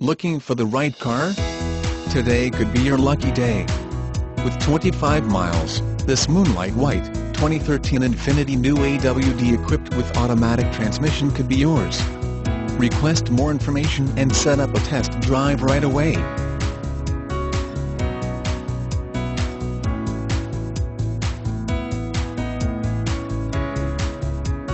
Looking for the right car? Today could be your lucky day. With 25 miles, this Moonlight White, 2013 Infiniti New AWD equipped with automatic transmission could be yours. Request more information and set up a test drive right away.